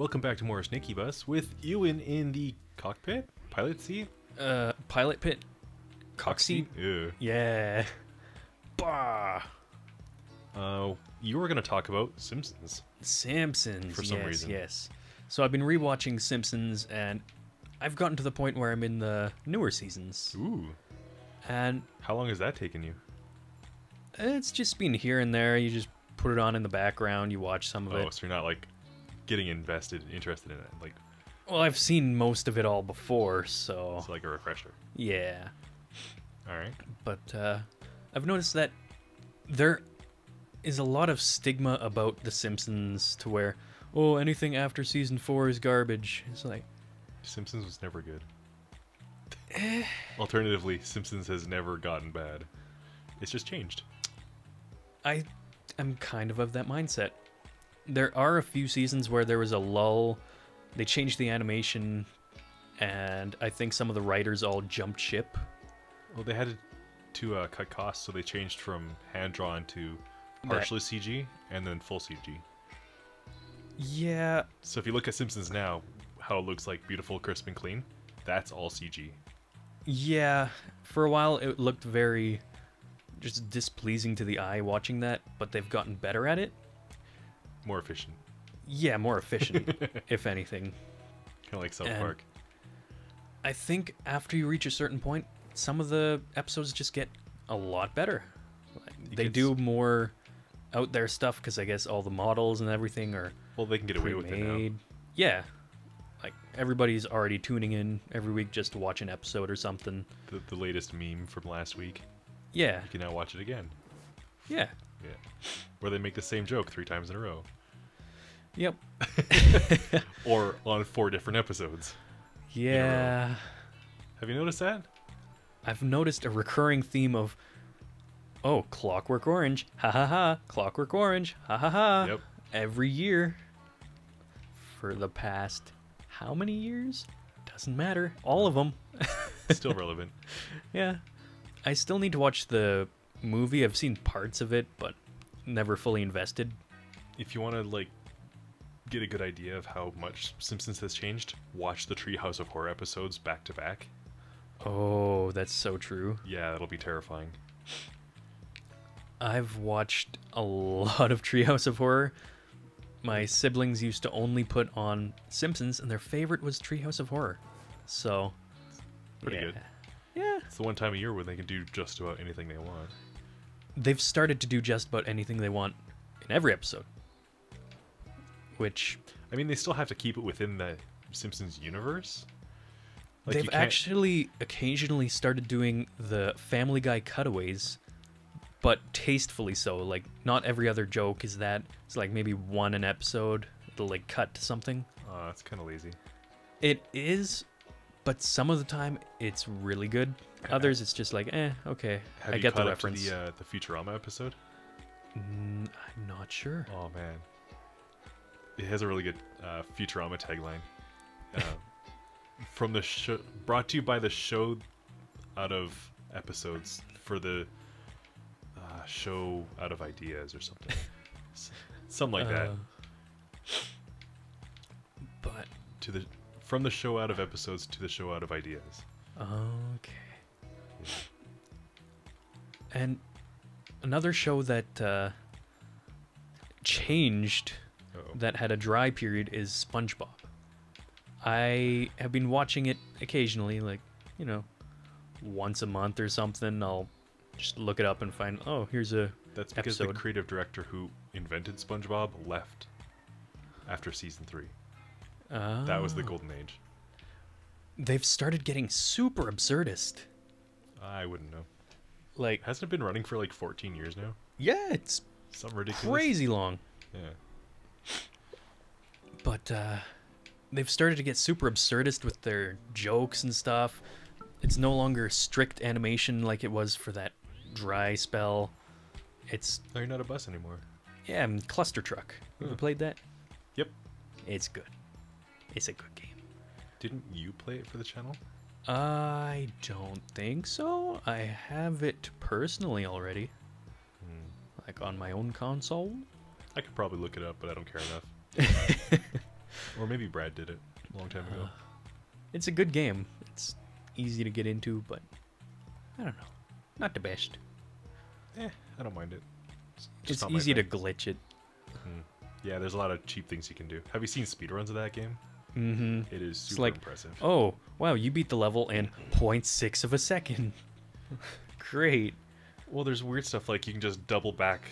Welcome back to more Snakeybus with Ewan in the cockpit, pilot seat, Uh, pilot pit, coxie. Yeah. Bah. Uh, you were going to talk about Simpsons. Simpsons. For some yes, reason. Yes. So I've been rewatching Simpsons, and I've gotten to the point where I'm in the newer seasons, Ooh, and how long has that taken you? it's just been here and there. You just put it on in the background. You watch some of Oh, it. Oh, so you're not like getting invested, interested in it, like Well, I've seen most of it all before, so it's like a refresher. yeah. All right. but uh, I've noticed that there is a lot of stigma about The Simpsons to where, oh, anything after season four is garbage. It's like, Simpsons was never good. Alternatively, Simpsons has never gotten bad. It's just changed. I am kind of of that mindset. There are a few seasons where there was a lull. They changed the animation, and I think some of the writers all jumped ship. Well, they had to, to uh, cut costs, so they changed from hand drawn to That- partially CG and then full CG. Yeah, So if you look at Simpsons now, how it looks like beautiful, crisp, and clean, that's all CG. yeah. For a while, it looked very just displeasing to the eye watching that, but they've gotten better at it. More efficient, Yeah, more efficient, if anything. kind of like South And- Park. I think after you reach a certain point, some of the episodes just get a lot better. They do more out there stuff because I guess all the models and everything are Well, they can get away with it now. Yeah, like everybody's already tuning in every week just to watch an episode or something. The, the latest meme from last week, Yeah, you can now watch it again. yeah, Yeah, where they make the same joke three times in a row, yep, or on four different episodes. yeah. Have you noticed that? I've noticed a recurring theme of, oh, Clockwork Orange, ha ha ha, Clockwork Orange, ha ha ha. Yep. Every year for the past how many years? Doesn't matter. All of them. Still relevant. yeah. I still need to watch the movie. I've seen parts of it, but never fully invested. If you want to like get a good idea of how much Simpsons has changed, watch the Treehouse of Horror episodes back to back. Oh, that's so true. Yeah, that'll be terrifying. I've watched a lot of Treehouse of Horror. My siblings used to only put on Simpsons, and their favorite was Treehouse of Horror. So, Pretty yeah. good. Yeah. It's the one time a year where they can do just about anything they want. They've started to do just about anything they want in every episode. Which I mean, they still have to keep it within the Simpsons universe. Like, they've actually occasionally started doing the Family Guy cutaways, but tastefully so. Like, not every other joke is that. It's like maybe one an episode. It'll like cut to something. Oh, that's kind of lazy. It is, but some of the time it's really good. Others it's just like, eh, okay. Have I you get the reference. the uh, the Futurama episode? Mm, I'm not sure. Oh man, it has a really good uh, Futurama tagline. Uh, from the show, brought to you by the show out of episodes for the uh, show out of ideas or something, something like that. Uh, But To the from the show out of episodes to the show out of ideas. Okay. And another show that uh, changed Uh-oh. that had a dry period is SpongeBob. I have been watching it occasionally, like, you know, once a month or something. I'll just look it up and find, oh, here's a. That's because the creative director who invented SpongeBob left after season three. That was the Oh. golden age. They've started getting super absurdist. I wouldn't know. Like, Hasn't it been running for like 14 years now? yeah, it's some ridiculous. crazy long. Yeah. But uh, they've started to get super absurdist with their jokes and stuff. It's no longer strict animation like it was for that dry spell. It's No, you're not a bus anymore. yeah, I'm Clustertruck. You ever Huh. played that? Yep. It's good. It's a good game. Didn't you play it for the channel? I don't think so. I have it personally already, Hmm. like on my own console. I could probably look it up, but I don't care enough. or maybe Brad did it a long time ago. Uh, it's a good game. It's easy to get into, but I don't know. Not the best. eh, I don't mind it. It's, just It's easy to glitch it. Hmm. Yeah, there's a lot of cheap things you can do. Have you seen speedruns of that game? Mm-hmm. It is It's super like, impressive. oh, wow, you beat the level in 0.6 of a second. Great. Well, there's weird stuff like you can just double back,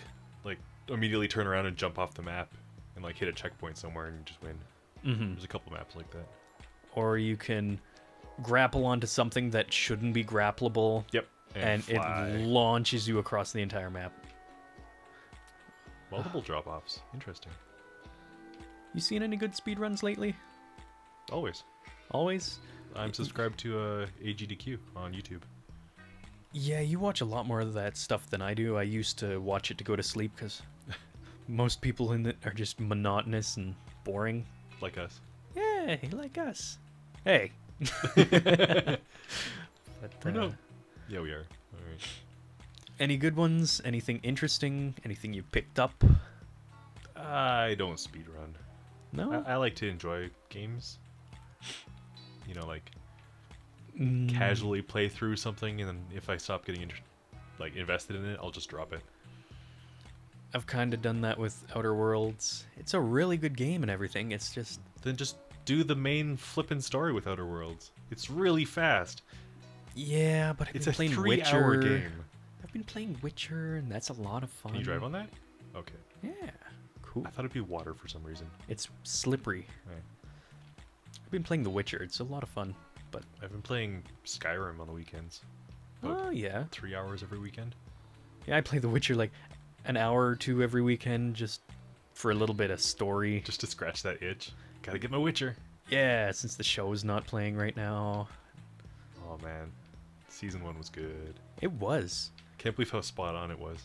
like immediately turn around and jump off the map, and like hit a checkpoint somewhere and just win. Mm-hmm. There's a couple maps like that. Or you can grapple onto something that shouldn't be grappleable, Yep. and, fly. it launches you across the entire map. multiple drop-offs. Interesting. You seen any good speedruns lately? Always. Always? I'm subscribed to uh, AGDQ on YouTube. Yeah, you watch a lot more of that stuff than I do. I used to watch it to go to sleep because most people in it are just monotonous and boring. Like us. Yay, like us. Hey. but, uh, not- Yeah, we are. All right. any good ones? Anything interesting? Anything you picked up? I don't speedrun. No. I, I like to enjoy games. You know, like Mm, casually play through something, and then if I stop getting inter- like invested in it, I'll just drop it. I've kind of done that with Outer Worlds. It's a really good game and everything. It's just Then just do the main flippin' story with Outer Worlds. It's really fast. yeah, but I've It's been a playing three-hour Witcher. game. I've been playing Witcher, and that's a lot of fun. Can you drive on that? Okay. Yeah, cool. I thought it'd be water for some reason. It's slippery. Right. I've been playing The Witcher. It's a lot of fun. But I've been playing Skyrim on the weekends. Oh yeah, three hours every weekend. yeah. I play The Witcher like an hour or two every weekend just for a little bit of story. Just to scratch that itch. Gotta get my Witcher. Yeah, since the show's not playing right now. Oh man. Season one was good. It was. Can't believe how spot on it was.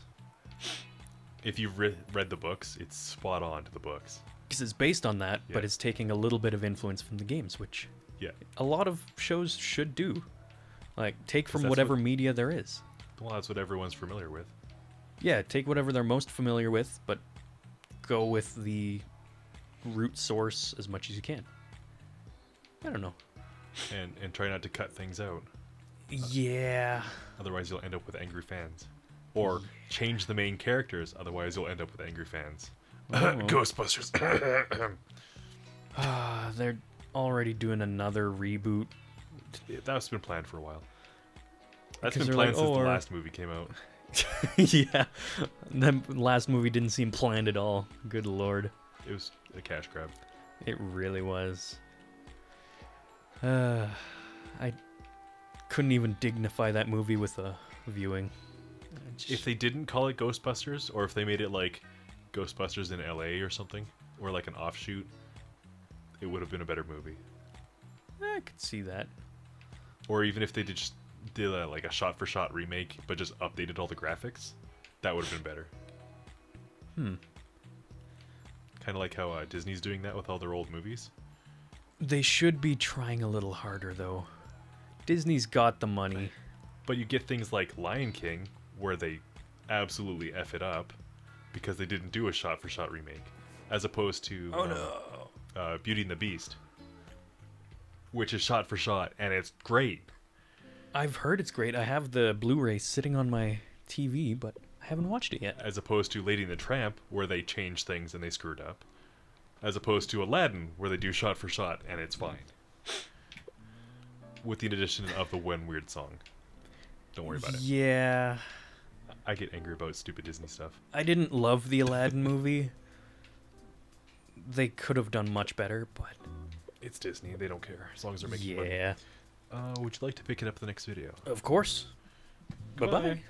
If you've re- read the books, it's spot on to the books. Because it's based on that, but it's taking a little bit of influence from the games, which Yeah. a lot of shows should do. Like, take from whatever what- media there is. Well, that's what everyone's familiar with. Yeah, take whatever they're most familiar with, but go with the root source as much as you can. I don't know. And and try not to cut things out. Yeah. Otherwise you'll end up with angry fans. Or change the main characters, otherwise you'll end up with angry fans. Oh. Ghostbusters. Ah, they're already doing another reboot. That's been planned for a while. That's been planned like, since "Oh, the last movie came out. yeah. The last movie didn't seem planned at all. Good lord. It was a cash grab. It really was. Uh, I couldn't even dignify that movie with a viewing. Just- If they didn't call it Ghostbusters, or if they made it like Ghostbusters in LA or something, or like an offshoot, it would have been a better movie. I could see that. Or even if they did just did a, like a shot for shot remake, but just updated all the graphics, that would have been better. Hmm. Kind of like how uh, Disney's doing that with all their old movies. They should be trying a little harder, though. Disney's got the money. But you get things like Lion King, where they absolutely f it up because they didn't do a shot for shot remake, as opposed to Oh um, uh, Beauty and the Beast, which is shot for shot and it's great. I've heard it's great. I have the Blu-ray sitting on my TV, but I haven't watched it yet. As opposed to Lady and the Tramp, where they changed things and they screwed up. As opposed to Aladdin, where they do shot for shot and it's fine. With the addition of the one weird song. Don't worry about it. Yeah, I get angry about stupid Disney stuff. I didn't love the Aladdin movie. They could have done much better, but It's Disney, they don't care as long as they're making money. yeah, Uh, would you like to pick it up in the next video? of course. Bye bye.